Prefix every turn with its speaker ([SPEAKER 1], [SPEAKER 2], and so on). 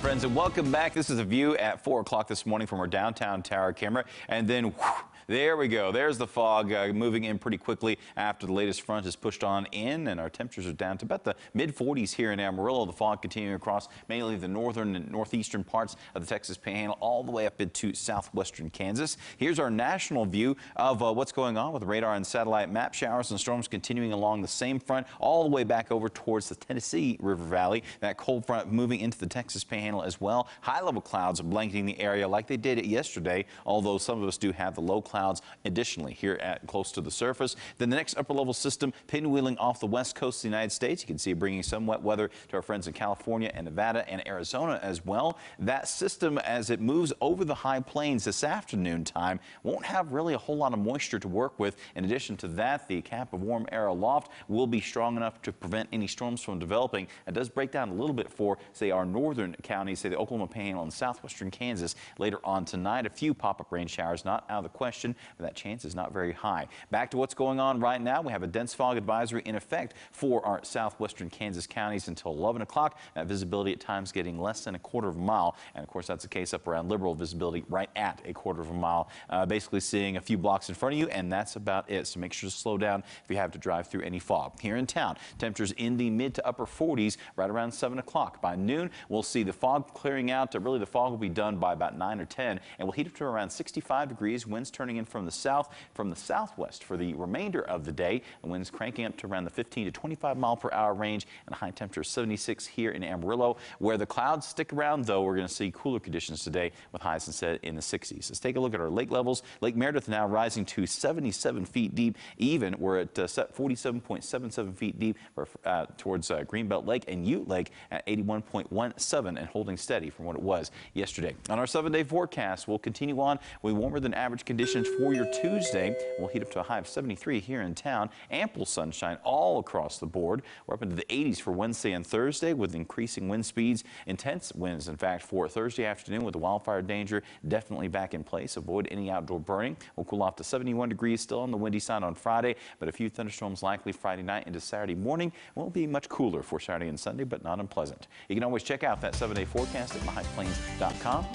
[SPEAKER 1] Friends, and welcome back. This is a view at 4 o'clock this morning from our downtown tower camera. And then, whew, there we go. There's the fog uh, moving in pretty quickly after the latest front is pushed on in, and our temperatures are down to about the mid 40s here in Amarillo. The fog continuing across mainly the northern and northeastern parts of the Texas Panhandle, all the way up into southwestern Kansas. Here's our national view of uh, what's going on with radar and satellite map. Showers and storms continuing along the same front, all the way back over towards the Tennessee River Valley. That cold front moving into the Texas Panhandle as well. High level clouds blanketing the area like they did yesterday, although some of us do have the low clouds clouds additionally here at close to the surface. Then the next upper level system pinwheeling off the west coast of the United States. You can see it bringing some wet weather to our friends in California and Nevada and Arizona as well. That system, as it moves over the high plains this afternoon time, won't have really a whole lot of moisture to work with. In addition to that, the cap of warm air aloft will be strong enough to prevent any storms from developing. It does break down a little bit for, say, our northern counties, say the Oklahoma Panhandle and southwestern Kansas later on tonight. A few pop-up rain showers not out of the question but that chance is not very high. Back to what's going on right now. We have a dense fog advisory in effect for our southwestern Kansas counties until 11 o'clock. That visibility at times getting less than a quarter of a mile. And of course, that's the case up around Liberal visibility right at a quarter of a mile. Uh, basically seeing a few blocks in front of you, and that's about it. So make sure to slow down if you have to drive through any fog. Here in town, temperatures in the mid to upper 40s right around 7 o'clock. By noon, we'll see the fog clearing out. Really, the fog will be done by about 9 or 10, and we'll heat up to around 65 degrees. Winds turning in from the south, from the southwest for the remainder of the day. The winds cranking up to around the 15 to 25 mile per hour range and a high temperature of 76 here in Amarillo. Where the clouds stick around, though, we're going to see cooler conditions today with highs instead in the 60s. Let's take a look at our lake levels. Lake Meredith now rising to 77 feet deep. Even we're at uh, 47.77 feet deep for, uh, towards uh, Greenbelt Lake and Ute Lake at 81.17 and holding steady from what it was yesterday. On our seven day forecast, we'll continue on with warmer than average conditions for your Tuesday. We'll heat up to a high of 73 here in town. Ample sunshine all across the board. We're up into the 80s for Wednesday and Thursday with increasing wind speeds. Intense winds, in fact, for Thursday afternoon with the wildfire danger definitely back in place. Avoid any outdoor burning. We'll cool off to 71 degrees still on the windy side on Friday, but a few thunderstorms likely Friday night into Saturday morning. Won't be much cooler for Saturday and Sunday, but not unpleasant. You can always check out that seven-day forecast at myplains.com.